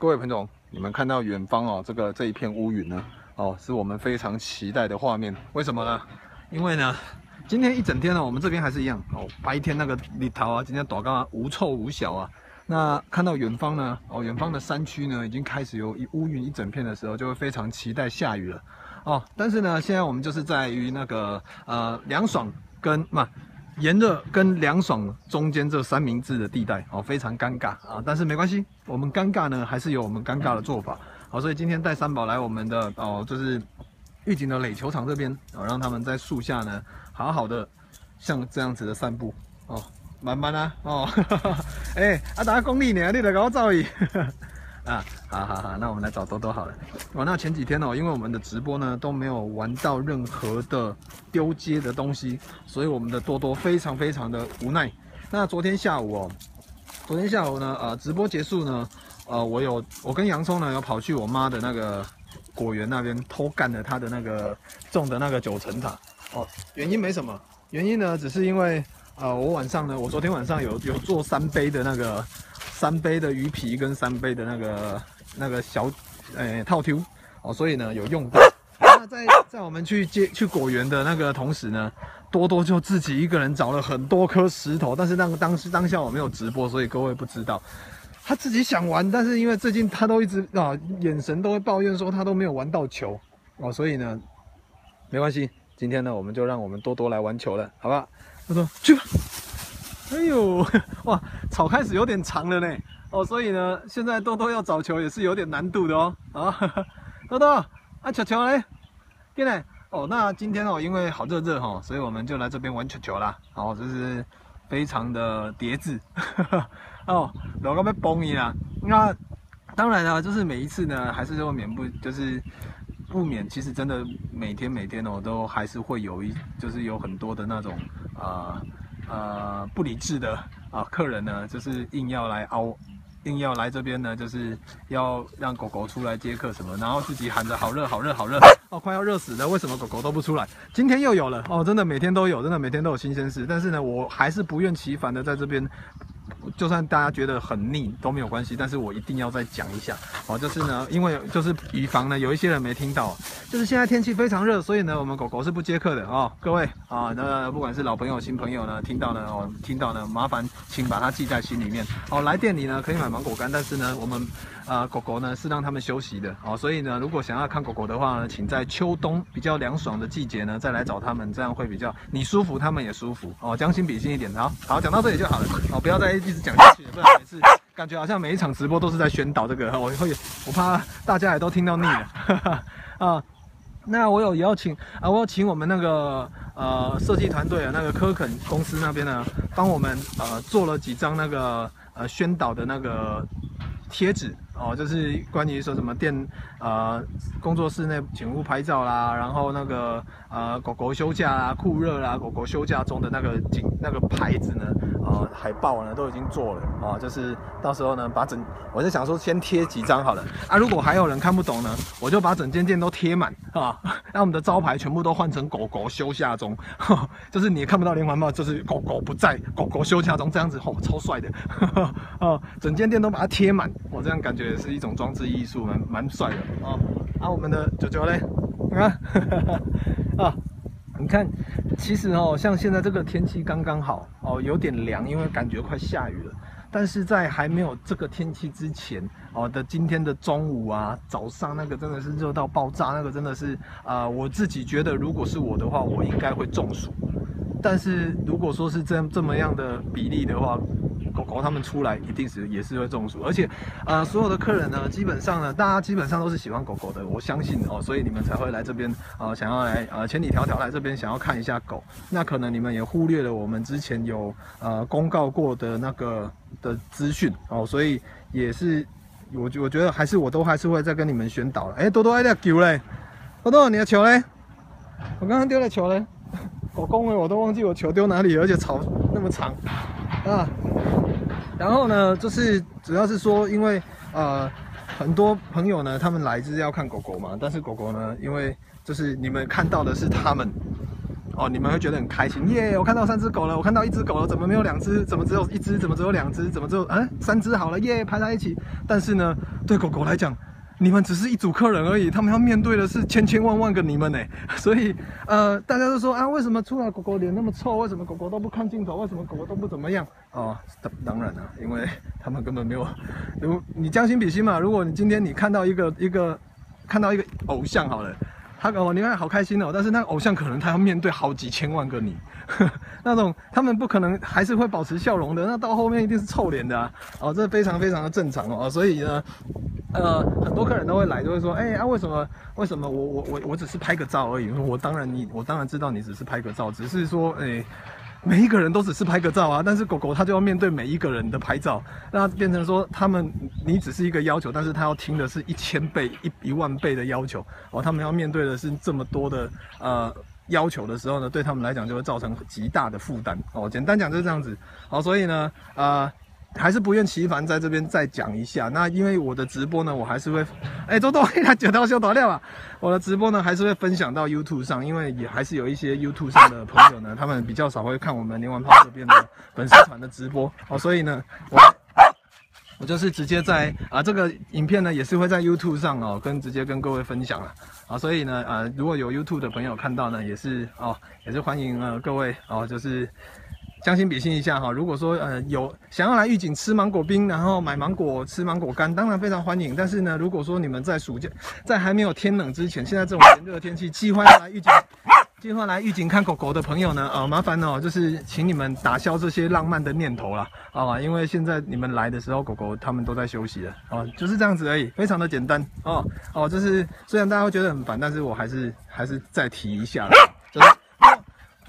各位朋友，你们看到远方哦，这个这一片乌云呢，哦，是我们非常期待的画面。为什么呢？因为呢，今天一整天呢，我们这边还是一样哦，白天那个里头啊，今天短刚无臭无小啊。那看到远方呢，哦，远方的山区呢，已经开始有一乌云一整片的时候，就会非常期待下雨了哦。但是呢，现在我们就是在于那个呃凉爽跟嘛。炎热跟凉爽中间这三明治的地带哦，非常尴尬啊！但是没关系，我们尴尬呢还是有我们尴尬的做法好，所以今天带三宝来我们的哦，就是预警的垒球场这边哦，让他们在树下呢好好的像这样子的散步哦，慢慢啊哦，哎，啊大家公里呢，你得给我照一。啊，好好好，那我们来找多多好了。哦，那前几天哦，因为我们的直播呢都没有玩到任何的丢接的东西，所以我们的多多非常非常的无奈。那昨天下午哦，昨天下午呢，呃，直播结束呢，呃，我有我跟洋葱呢有跑去我妈的那个果园那边偷干了她的那个种的那个九层塔。哦，原因没什么，原因呢只是因为呃，我晚上呢，我昨天晚上有有做三杯的那个。三杯的鱼皮跟三杯的那个那个小，诶套 Q 哦，所以呢有用到。那在 在我们去接去果园的那个同时呢，多多就自己一个人找了很多颗石头，但是那个当时当下我没有直播，所以各位不知道。他自己想玩，但是因为最近他都一直啊眼神都会抱怨说他都没有玩到球哦，所以呢没关系，今天呢我们就让我们多多来玩球了，好吧？他说去吧。哎呦，哇，草开始有点长了呢，哦，所以呢，现在多多要找球也是有点难度的哦，啊，多多，啊，球球嘞，进来，哦，那今天哦，因为好热热哈，所以我们就来这边玩球球啦，哦，就是非常的叠字，哦，老高被崩一啦，那当然啊，就是每一次呢，还是会免不，就是不免，其实真的每天每天哦，都还是会有一，就是有很多的那种啊。呃不理智的啊，客人呢，就是硬要来凹，硬要来这边呢，就是要让狗狗出来接客什么，然后自己喊着好热好热好热哦，快要热死了，为什么狗狗都不出来？今天又有了哦，真的每天都有，真的每天都有新鲜事，但是呢，我还是不厌其烦的在这边。就算大家觉得很腻都没有关系，但是我一定要再讲一下哦，就是呢，因为就是以防呢有一些人没听到，就是现在天气非常热，所以呢我们狗狗是不接客的哦，各位啊，那不管是老朋友新朋友呢，听到呢哦，听到呢麻烦请把它记在心里面哦，来店里呢可以买芒果干，但是呢我们。啊，狗狗呢是让他们休息的哦，所以呢，如果想要看狗狗的话呢，请在秋冬比较凉爽的季节呢再来找他们，这样会比较你舒服，他们也舒服哦，将心比心一点。好，好，讲到这里就好了哦，不要再一直讲下去，不然每次感觉好像每一场直播都是在宣导这个，我会我怕大家也都听到腻了 啊。那我有邀请啊，我有请我们那个呃设计团队啊，那个科肯公司那边呢，帮我们呃做了几张那个呃宣导的那个贴纸。哦，就是关于说什么电，呃，工作室内请勿拍照啦，然后那个呃，狗狗休假啦、酷热啦，狗狗休假中的那个景那个牌子呢，呃，海报呢都已经做了啊，就是到时候呢把整，我就想说先贴几张好了啊，如果还有人看不懂呢，我就把整间店都贴满啊，让我们的招牌全部都换成狗狗休假中，就是你看不到连环帽，就是狗狗不在，狗狗休假中这样子，哦，超帅的，啊，整间店都把它贴满，我这样感觉。也是一种装置艺术，蛮蛮帅的哦。啊，我们的九九嘞，啊，啊，你看，其实哦，像现在这个天气刚刚好哦，有点凉，因为感觉快下雨了。但是在还没有这个天气之前哦的今天的中午啊，早上那个真的是热到爆炸，那个真的是啊，我自己觉得如果是我的话，我应该会中暑。但是如果说是这这么样的比例的话，狗狗它们出来一定是也是会中暑，而且，呃，所有的客人呢，基本上呢，大家基本上都是喜欢狗狗的，我相信哦，所以你们才会来这边，呃，想要来，呃，千里迢迢来这边想要看一下狗。那可能你们也忽略了我们之前有呃公告过的那个的资讯哦，所以也是，我我觉得还是我都还是会再跟你们宣导了。哎，多多爱掉球嘞，多多你的球嘞，我刚刚丢了球嘞，狗公了我都忘记我球丢哪里，而且草那么长啊。然后呢，就是主要是说，因为呃，很多朋友呢，他们来就是要看狗狗嘛。但是狗狗呢，因为就是你们看到的是他们，哦，你们会觉得很开心，耶！我看到三只狗了，我看到一只狗了，怎么没有两只？怎么只有一只？怎么只有两只？怎么只有啊三只？好了，耶，排在一起。但是呢，对狗狗来讲，你们只是一组客人而已，他们要面对的是千千万万个你们呢。所以，呃，大家都说啊，为什么出来狗狗脸那么臭？为什么狗狗都不看镜头？为什么狗狗都不怎么样？哦，当当然了，因为他们根本没有。如你将心比心嘛，如果你今天你看到一个一个看到一个偶像好了。他哦，你看好开心哦，但是那个偶像可能他要面对好几千万个你，那种他们不可能还是会保持笑容的，那到后面一定是臭脸的啊，哦，这非常非常的正常哦，所以呢，呃，很多客人都会来，就会说，哎啊，为什么为什么我我我我只是拍个照而已？我当然你我当然知道你只是拍个照，只是说，哎。每一个人都只是拍个照啊，但是狗狗它就要面对每一个人的拍照，那变成说他们你只是一个要求，但是他要听的是一千倍、一一万倍的要求哦，他们要面对的是这么多的呃要求的时候呢，对他们来讲就会造成极大的负担哦。简单讲就是这样子，好，所以呢，呃。还是不厌其烦在这边再讲一下。那因为我的直播呢，我还是会，哎，多多，他九刀修多料啊！我的直播呢，还是会分享到 YouTube 上，因为也还是有一些 YouTube 上的朋友呢，他们比较少会看我们连环炮这边的粉丝团的直播哦，所以呢，我我就是直接在啊这个影片呢，也是会在 YouTube 上哦，跟直接跟各位分享了啊，所以呢，呃，如果有 YouTube 的朋友看到呢，也是哦，也是欢迎呃各位哦，就是。将心比心一下哈，如果说呃有想要来预警吃芒果冰，然后买芒果吃芒果干，当然非常欢迎。但是呢，如果说你们在暑假在还没有天冷之前，现在这种炎热的天气，计划要来预警，计划来预警看狗狗的朋友呢，呃，麻烦哦，就是请你们打消这些浪漫的念头啦，啊，因为现在你们来的时候，狗狗他们都在休息了，哦，就是这样子而已，非常的简单。哦，哦，就是虽然大家会觉得很烦，但是我还是还是再提一下，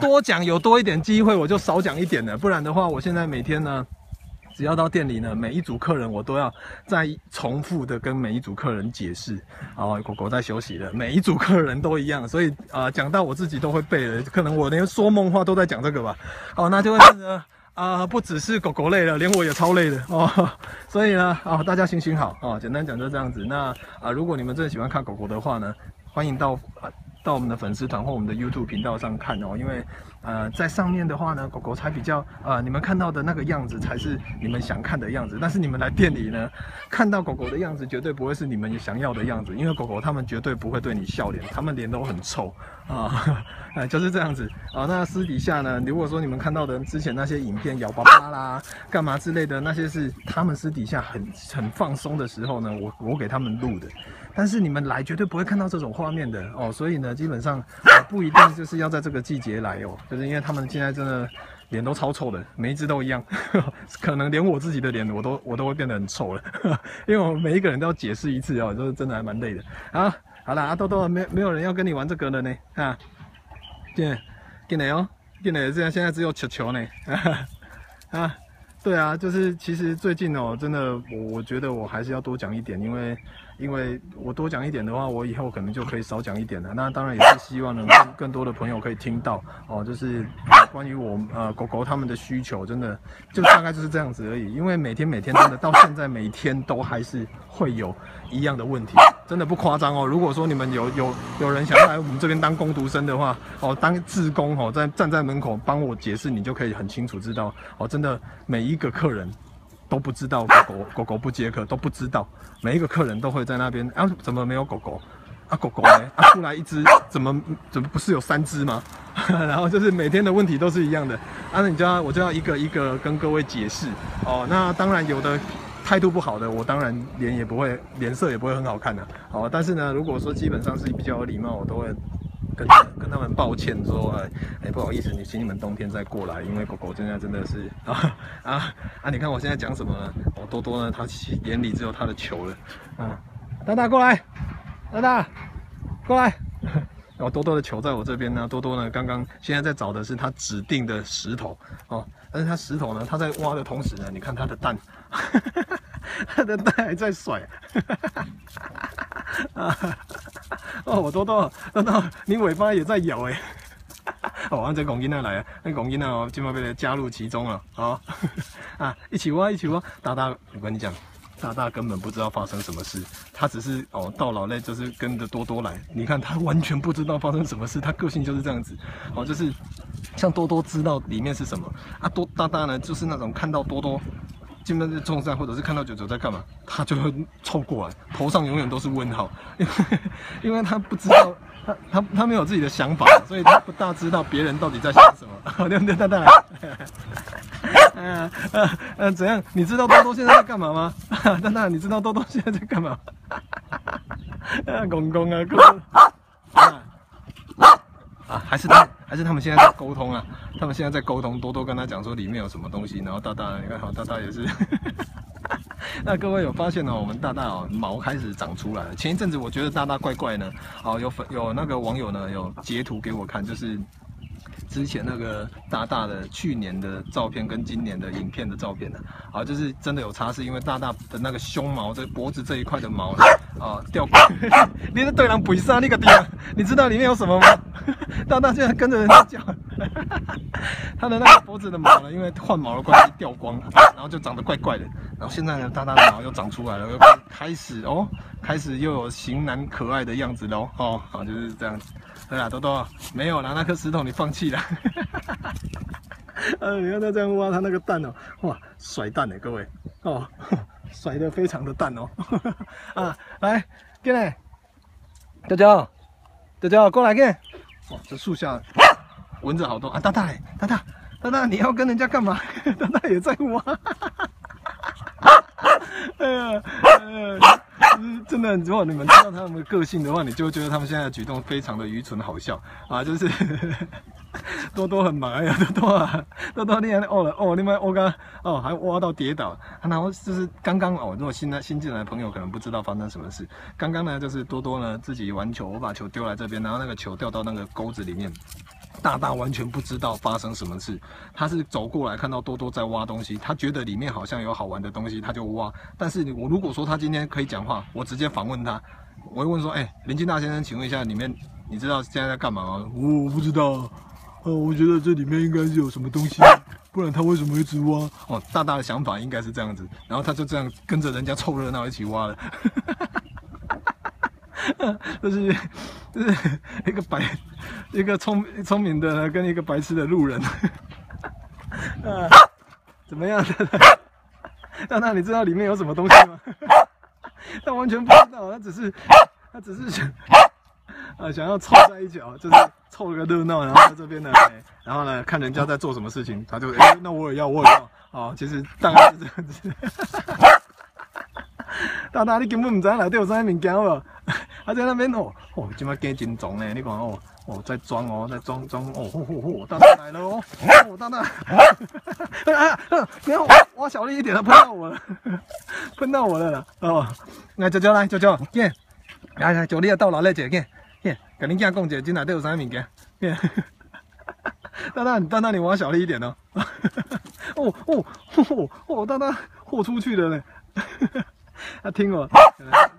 多讲有多一点机会，我就少讲一点了。不然的话，我现在每天呢，只要到店里呢，每一组客人我都要再重复的跟每一组客人解释。哦，狗狗在休息了，每一组客人都一样，所以啊，讲到我自己都会背了。可能我连说梦话都在讲这个吧。哦，那就会变成啊，不只是狗狗累了，连我也超累的哦。所以呢，啊，大家心情好哦。简单讲就这样子。那啊，如果你们真的喜欢看狗狗的话呢，欢迎到啊。到我们的粉丝团或我们的 YouTube 频道上看哦，因为，呃，在上面的话呢，狗狗才比较，呃，你们看到的那个样子才是你们想看的样子。但是你们来店里呢，看到狗狗的样子绝对不会是你们想要的样子，因为狗狗它们绝对不会对你笑脸，它们脸都很臭啊，哎，就是这样子啊。那私底下呢，如果说你们看到的之前那些影片咬巴巴啦、干嘛之类的，那些是他们私底下很很放松的时候呢，我我给他们录的。但是你们来绝对不会看到这种画面的哦，所以呢，基本上不一定就是要在这个季节来哦，就是因为他们现在真的脸都超臭的，每一只都一样，可能连我自己的脸我都我都会变得很臭了，因为我每一个人都要解释一次哦，就是真的还蛮累的啊。好了，阿豆豆没没有人要跟你玩这个了呢啊，进进来哦，进来这样现在只有球球呢 啊，对啊，就是其实最近哦，真的我我觉得我还是要多讲一点，因为。因为我多讲一点的话，我以后可能就可以少讲一点了。那当然也是希望能更更多的朋友可以听到哦，就是关于我呃狗狗他们的需求，真的就大概就是这样子而已。因为每天每天真的到现在每天都还是会有一样的问题，真的不夸张哦。如果说你们有有有人想要来我们这边当工读生的话哦，当志工哦，在站在门口帮我解释，你就可以很清楚知道哦，真的每一个客人。都不知道狗狗狗狗不接客，都不知道每一个客人都会在那边啊，怎么没有狗狗啊？狗狗呢？啊，出来一只，怎么怎么不是有三只吗？然后就是每天的问题都是一样的啊，那你就要我就要一个一个跟各位解释哦。那当然有的态度不好的，我当然脸也不会脸色也不会很好看的。好，但是呢，如果说基本上是比较有礼貌，我都会。跟跟他们抱歉说，哎，不好意思，你请你们冬天再过来，因为狗狗现在真的是 啊啊啊！你看我现在讲什么？哦，多多呢，他眼里只有他的球了。啊，大大过来，大大过来。然后多多的球在我这边呢。多多呢，刚刚现在在找的是他指定的石头哦。但是他石头呢，他在挖的同时呢，你看他的蛋，他的蛋还在甩。啊！哦，我多多，多多，你尾巴也在摇哎！哦，让这公鸡呢来啊，那公鸡呢哦，今晚被加入其中了，好 啊，一起挖，一起挖，大大，我跟你讲，大大根本不知道发生什么事，他只是哦到老累就是跟着多多来。你看他完全不知道发生什么事，他个性就是这样子，哦就是像多多知道里面是什么啊，多大大呢就是那种看到多多。进门在冲上，或者是看到九九在干嘛，他就会凑过来，头上永远都是问号，因 为因为他不知道，他他他没有自己的想法，所以他不大知道别人到底在想什么。对 不对，大大？嗯啊嗯，怎样？你知道多多现在在干嘛吗？大大，你知道多多现在在干嘛？啊，公公啊，公啊啊，还是他？还是他们现在在沟通啊？他们现在在沟通，多多跟他讲说里面有什么东西，然后大大，你看好，大大也是。那各位有发现呢？我们大大哦毛开始长出来了。前一阵子我觉得大大怪怪呢，哦有粉有那个网友呢有截图给我看，就是。之前那个大大的去年的照片跟今年的影片的照片呢，啊，就是真的有差，是因为大大的那个胸毛这脖子这一块的毛啊掉 光。你是对狼不杀那个地方，你知道里面有什么吗？大大现在跟着人家叫，他的那个脖子的毛呢，因为换毛的关系掉光，然后就长得怪怪的。然后现在呢，大大的毛又长出来了，又开始哦，开始又有型男可爱的样子喽，哦，好就是这样子。对啊，多多没有了，那颗石头你放弃了。呃，你看他这样挖他那个蛋哦，哇，甩蛋呢，各位哦，甩的非常的淡哦。啊，来，进来，娇娇，娇娇过来看。哇，这树下蚊子好多啊！大大，大大，大大，你要跟人家干嘛？大大也在挖。哎呀，真的，如果你们知道他们的个性的话，你就会觉得他们现在的举动非常的愚蠢好笑啊！就是 多多很忙，呀，多多啊，多多你还哦了哦，你们我刚哦还挖到跌倒，然后就是刚刚哦，如果新来新进来的朋友可能不知道发生什么事，刚刚呢就是多多呢自己玩球，我把球丢来这边，然后那个球掉到那个沟子里面。大大完全不知道发生什么事，他是走过来看到多多在挖东西，他觉得里面好像有好玩的东西，他就挖。但是我如果说他今天可以讲话，我直接访问他，我会问说：“哎，林金大先生，请问一下，里面你知道现在在干嘛吗？”我不知道，呃，我觉得这里面应该是有什么东西，不然他为什么一直挖？哦，大大的想法应该是这样子，然后他就这样跟着人家凑热闹一起挖了。这是，这是一个白，一个聪聪明的跟一个白痴的路人。啊，怎么样？大大，你知道里面有什么东西吗？他完全不知道，他只是，他只是想，啊，想要凑在一起哦，就是凑个热闹，然后在这边呢，然后呢，看人家在做什么事情，他就，哎，那我也要，我也要，啊，其实大概是这样子。大大，你根本唔知内底有啥物件哦。他在那边哦哦，今麦鸡真重呢，你看哦哦，在装哦，在装装哦，嚯嚯嚯，大大来了哦，哦大大，哎呀，不要挖小力一点了，喷到我了，碰到我了，哦，来娇娇来娇娇，见，来来，叫你到老来姐见，见，跟你囝共姐，今内底有啥物件，见，大大大大你挖小了一点哦，哦哦哦哦，大大豁出去了呢。他听我，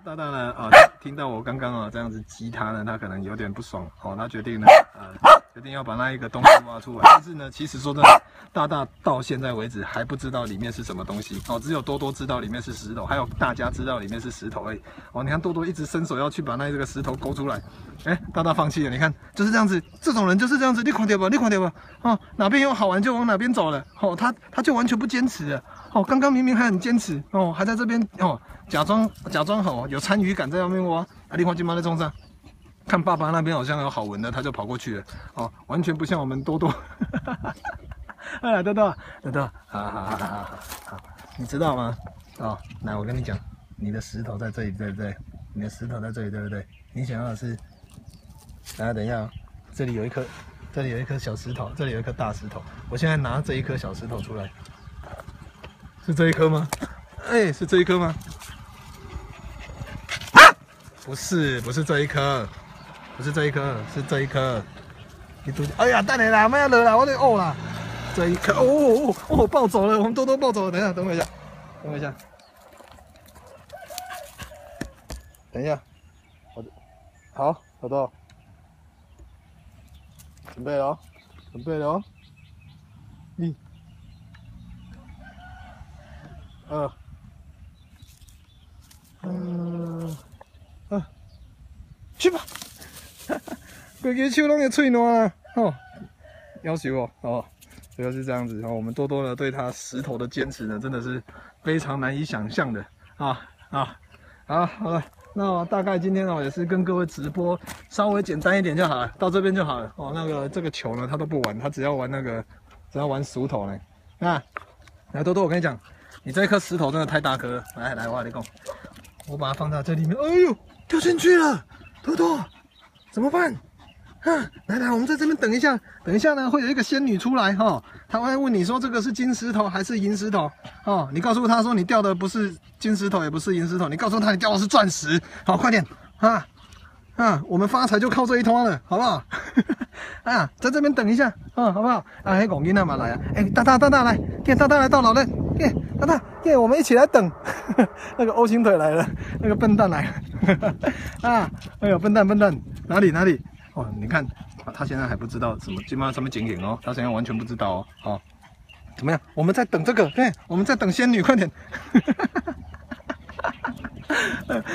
大大呢啊，听到我刚刚啊这样子激他呢，他可能有点不爽哦，他决定呢，呃，决定要把那一个东西挖出来。但是呢，其实说真的，大大到现在为止还不知道里面是什么东西哦，只有多多知道里面是石头，还有大家知道里面是石头而已。哦。你看多多一直伸手要去把那这个石头勾出来，哎，大大放弃了。你看就是这样子，这种人就是这样子，你快点吧，你快点吧，哦，哪边有好玩就往哪边走了，哦，他他就完全不坚持了。哦，刚刚明明还很坚持哦，还在这边哦，假装假装好有参与感在那边挖。啊，丽花金妈在冲上，看爸爸那边好像有好闻的，他就跑过去了。哦，完全不像我们多多。哎，多多，多多，好好好好好，你知道吗？哦，来，我跟你讲，你的石头在这里，对不对？你的石头在这里，对不对？你想要的是，大家等一下，这里有一颗，这里有一颗小石头，这里有一颗大石头。我现在拿这一颗小石头出来。是这一颗吗？哎，是这一颗吗？不是，不是这一颗，不是这一颗，是这一颗。你读，哎呀，等你啦，不要了啦，我得呕啦。这一颗，哦哦哦，抱走了，我们多多抱走了。等一下，等我一下，等我一下，等一下，好的，好，豆豆，准备了，准备了，啊。嗯，啊，去吧，鬼给秋龙也吹暖了哦，要求哦，哦，主要是这样子哦，我们多多的对他石头的坚持呢，真的是非常难以想象的啊啊啊，好了，那我大概今天呢、也是跟各位直播稍微简单一点就好了，到这边就好了哦。那个这个球呢，他都不玩，他只要玩那个，只要玩熟头呢。那、啊、来、多多，我跟你讲，你这一颗石头真的太大颗了。来来，我跟你讲，我把它放到这里面。哎呦，掉进去了，多多，怎么办？啊，来来，我们在这边等一下，等一下呢，会有一个仙女出来哈，她会问你说这个是金石头还是银石头。哦，你告诉她说你掉的不是金石头，也不是银石头，你告诉她你掉的是钻石，好，快点。啊啊，我们发财就靠这一通了，好不好？啊，在这边等一下啊，好不好？啊，黑公鸡那嘛来啊，哎，大大大大来，给，大大来到老人，耶，大大耶，我们一起来等，那个 O 型腿来了，那个笨蛋来了，啊，哎呦，笨蛋笨蛋，哪里哪里？哦，你看，他现在还不知道什么基本上什么景点哦，他现在完全不知道哦。好，怎么样？我们在等这个，对，我们在等仙女，快点。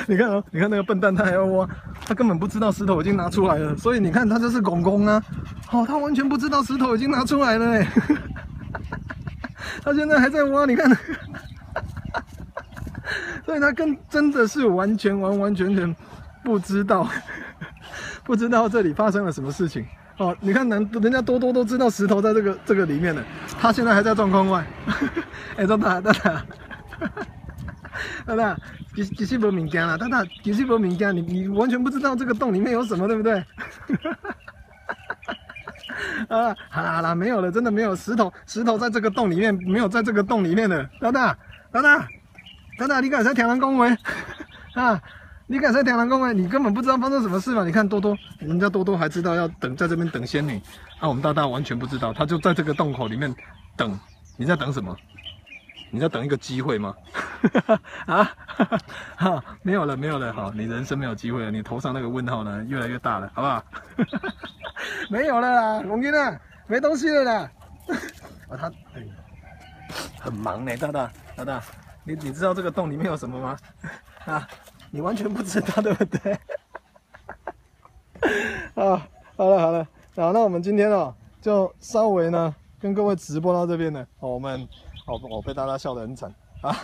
你看哦，你看那个笨蛋，他还要挖，他根本不知道石头已经拿出来了，所以你看他就是公公啊。哦，他完全不知道石头已经拿出来了哎。他现在还在挖，你看。所以他跟真的是完全完完全全不知道。不知道这里发生了什么事情哦，你看人人家多多都知道石头在这个这个里面呢，他现在还在状况外。哎，大大大大，大大，其其实不敏感了，大大其实不敏感，你你完全不知道这个洞里面有什么，对不对？啊，好啦好啦，没有了，真的没有石头，石头在这个洞里面，没有在这个洞里面的，大大大大大大，你敢在天狼公园啊？你敢在天狼宫吗？你根本不知道发生什么事嘛？你看多多，人家多多还知道要等在这边等仙女，啊，我们大大完全不知道，他就在这个洞口里面等。你在等什么？你在等一个机会吗？啊，哈，没有了，没有了，好，你人生没有机会了，你头上那个问号呢越来越大了，好不好？没有了啦，龙君啊，没东西了啦。啊，他很忙呢，大大大大，你你知道这个洞里面有什么吗？啊？你完全不知道，对不对？啊，好了好了，好，那我们今天哦，就稍微呢跟各位直播到这边呢。我们哦，我被大家笑得很惨啊。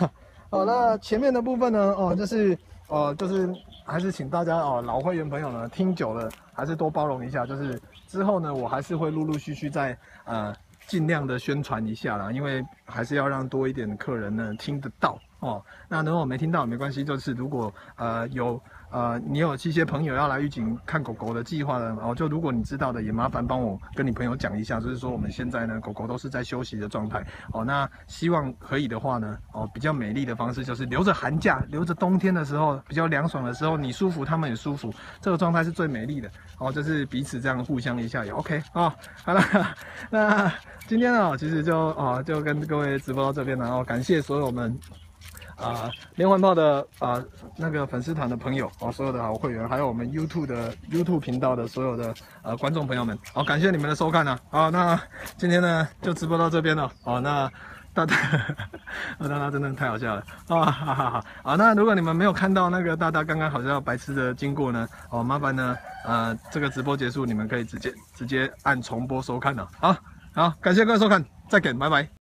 好，那前面的部分呢，哦，就是哦，就是还是请大家哦，老会员朋友呢，听久了还是多包容一下。就是之后呢，我还是会陆陆续续在呃尽量的宣传一下啦，因为还是要让多一点的客人呢听得到。哦，那如果没听到没关系，就是如果呃有呃你有一些朋友要来预警看狗狗的计划呢，哦就如果你知道的，也麻烦帮我跟你朋友讲一下，就是说我们现在呢狗狗都是在休息的状态，哦那希望可以的话呢，哦比较美丽的方式就是留着寒假，留着冬天的时候比较凉爽的时候，你舒服他们也舒服，这个状态是最美丽的，哦就是彼此这样互相一下也 OK 啊，好了，那今天呢其实就哦就跟各位直播到这边了，然后感谢所有我们。啊，连环炮的啊那个粉丝团的朋友啊，所有的好会员，还有我们 YouTube 的 YouTube 频道的所有的呃观众朋友们，好，感谢你们的收看呢。好，那今天呢就直播到这边了。好，那大大，大大真的太好笑了啊！哈哈哈。好，那如果你们没有看到那个大大刚刚好像白痴的经过呢，哦，麻烦呢，呃，这个直播结束，你们可以直接直接按重播收看了。好，好，感谢各位收看，再见，拜拜。